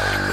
Bye.